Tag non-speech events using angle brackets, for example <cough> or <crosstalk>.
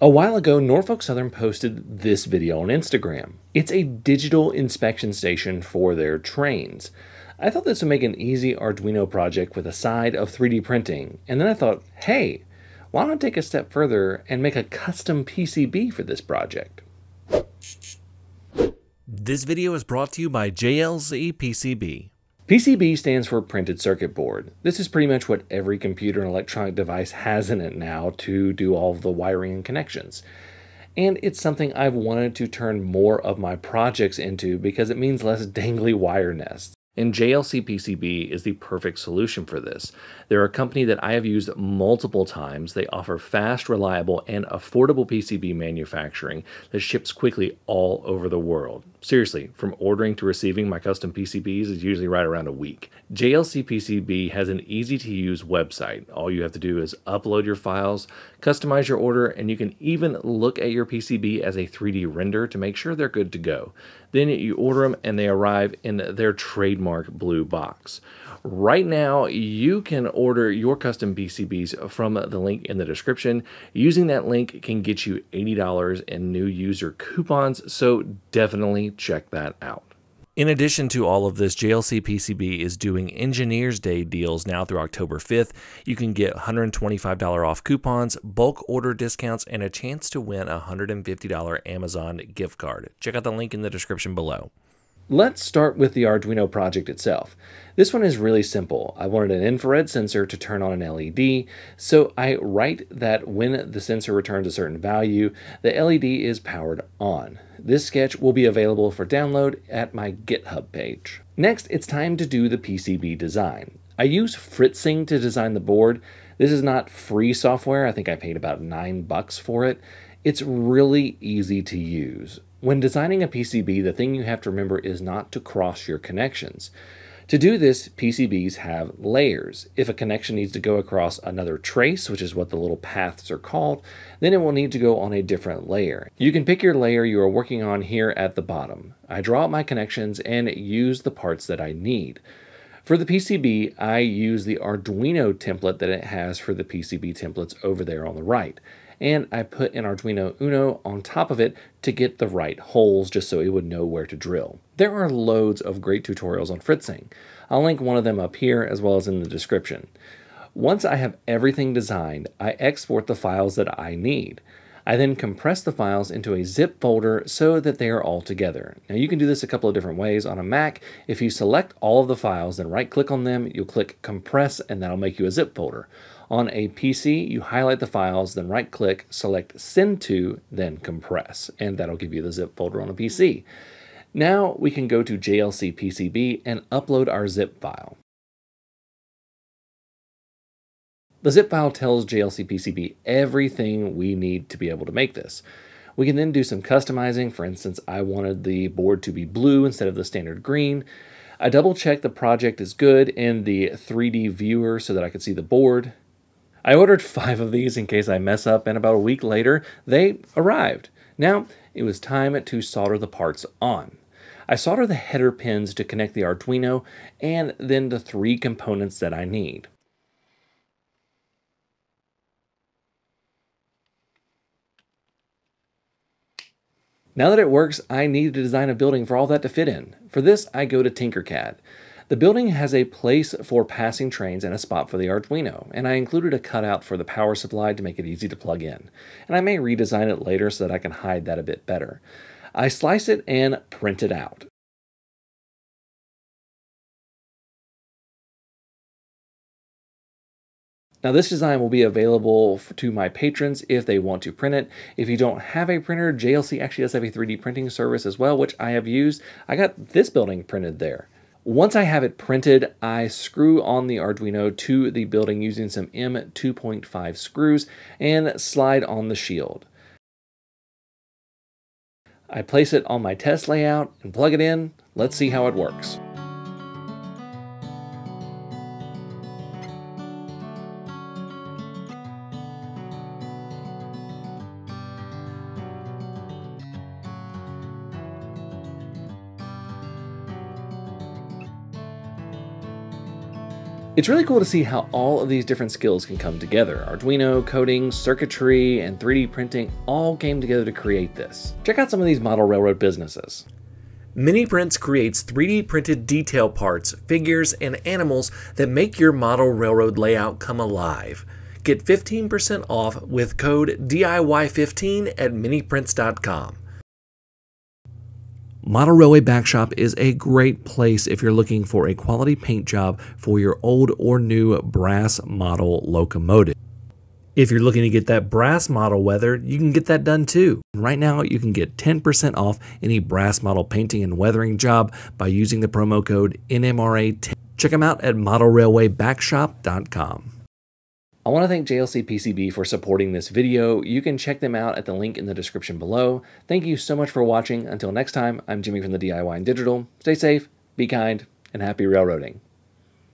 A while ago, Norfolk Southern posted this video on Instagram. It's a digital inspection station for their trains. I thought this would make an easy Arduino project with a side of 3D printing, and then I thought, hey, why I take a step further and make a custom PCB for this project? This video is brought to you by JLC PCB. PCB stands for printed circuit board. This is pretty much what every computer and electronic device has in it now to do all the wiring and connections. And it's something I've wanted to turn more of my projects into because it means less dangly wire nests. And JLC PCB is the perfect solution for this. They're a company that I have used multiple times. They offer fast, reliable, and affordable PCB manufacturing that ships quickly all over the world. Seriously, from ordering to receiving my custom PCBs is usually right around a week. JLC PCB has an easy to use website. All you have to do is upload your files, customize your order, and you can even look at your PCB as a 3D render to make sure they're good to go. Then you order them and they arrive in their trademark blue box. Right now, you can order your custom PCBs from the link in the description. Using that link can get you $80 in new user coupons, so definitely check that out. In addition to all of this, JLC PCB is doing Engineers Day deals now through October 5th. You can get $125 off coupons, bulk order discounts, and a chance to win a $150 Amazon gift card. Check out the link in the description below. Let's start with the Arduino project itself. This one is really simple. I wanted an infrared sensor to turn on an LED, so I write that when the sensor returns a certain value, the LED is powered on. This sketch will be available for download at my GitHub page. Next, it's time to do the PCB design. I use Fritzing to design the board. This is not free software. I think I paid about nine bucks for it. It's really easy to use. When designing a PCB, the thing you have to remember is not to cross your connections. To do this, PCBs have layers. If a connection needs to go across another trace, which is what the little paths are called, then it will need to go on a different layer. You can pick your layer you are working on here at the bottom. I draw out my connections and use the parts that I need. For the PCB, I use the Arduino template that it has for the PCB templates over there on the right and I put an Arduino Uno on top of it to get the right holes just so it would know where to drill. There are loads of great tutorials on fritzing. I'll link one of them up here as well as in the description. Once I have everything designed, I export the files that I need. I then compress the files into a zip folder so that they are all together. Now you can do this a couple of different ways. On a Mac, if you select all of the files, then right click on them, you'll click compress and that'll make you a zip folder. On a PC, you highlight the files, then right click, select send to, then compress, and that'll give you the zip folder on a PC. Now we can go to JLC PCB and upload our zip file. The zip file tells JLC PCB everything we need to be able to make this. We can then do some customizing. For instance, I wanted the board to be blue instead of the standard green. I double check the project is good in the 3D viewer so that I could see the board. I ordered <laughs> five of these in case I mess up, and about a week later, they arrived. Now, it was time to solder the parts on. I solder the header pins to connect the Arduino and then the three components that I need. Now that it works, I need to design a building for all that to fit in. For this, I go to Tinkercad. The building has a place for passing trains and a spot for the Arduino, and I included a cutout for the power supply to make it easy to plug in. And I may redesign it later so that I can hide that a bit better. I slice it and print it out. Now this design will be available to my patrons if they want to print it. If you don't have a printer, JLC actually does have a 3D printing service as well, which I have used. I got this building printed there. Once I have it printed, I screw on the Arduino to the building using some M2.5 screws and slide on the shield. I place it on my test layout and plug it in. Let's see how it works. It's really cool to see how all of these different skills can come together. Arduino, coding, circuitry, and 3D printing all came together to create this. Check out some of these model railroad businesses. Mini Prints creates 3D printed detail parts, figures, and animals that make your model railroad layout come alive. Get 15% off with code DIY15 at miniprints.com. Model Railway Backshop is a great place if you're looking for a quality paint job for your old or new brass model locomotive. If you're looking to get that brass model weathered, you can get that done too. Right now, you can get 10% off any brass model painting and weathering job by using the promo code NMRA10. Check them out at modelrailwaybackshop.com. I want to thank JLC PCB for supporting this video. You can check them out at the link in the description below. Thank you so much for watching. Until next time, I'm Jimmy from the DIY and Digital. Stay safe, be kind, and happy railroading.